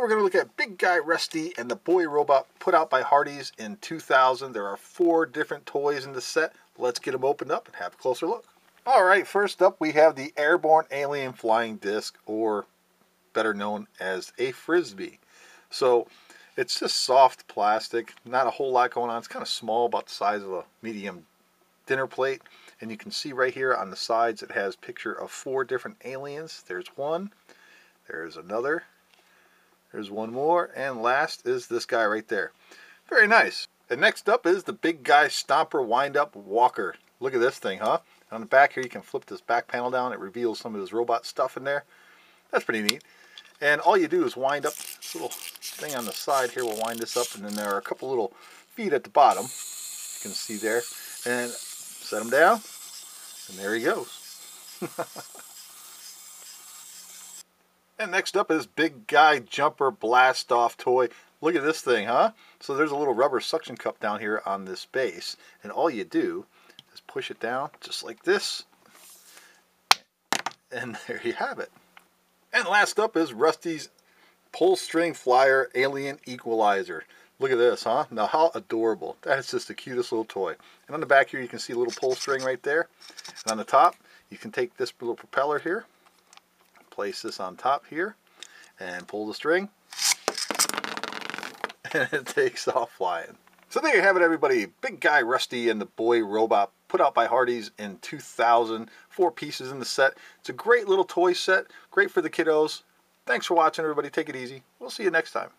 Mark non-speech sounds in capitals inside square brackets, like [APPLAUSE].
we're going to look at Big Guy Rusty and the Boy Robot put out by Hardee's in 2000. There are four different toys in the set. Let's get them opened up and have a closer look. All right, first up we have the Airborne Alien Flying Disc, or better known as a Frisbee. So it's just soft plastic, not a whole lot going on. It's kind of small, about the size of a medium dinner plate. And you can see right here on the sides it has picture of four different aliens. There's one, there's another, there's one more, and last is this guy right there. Very nice. And next up is the Big Guy Stomper Wind-Up Walker. Look at this thing, huh? On the back here you can flip this back panel down. It reveals some of his robot stuff in there. That's pretty neat. And all you do is wind up this little thing on the side here We'll wind this up and then there are a couple little feet at the bottom. You can see there. And set him down and there he goes. [LAUGHS] And next up is Big Guy Jumper Blast Off toy. Look at this thing, huh? So there's a little rubber suction cup down here on this base. And all you do is push it down just like this. And [LAUGHS] there you have it. And last up is Rusty's Pull String Flyer Alien Equalizer. Look at this, huh? Now how adorable. That is just the cutest little toy. And on the back here you can see a little pull string right there. And on the top you can take this little propeller here place this on top here and pull the string [LAUGHS] and it takes off flying. So there you have it everybody. Big Guy Rusty and the Boy Robot put out by Hardee's in 2000. Four pieces in the set. It's a great little toy set. Great for the kiddos. Thanks for watching everybody. Take it easy. We'll see you next time.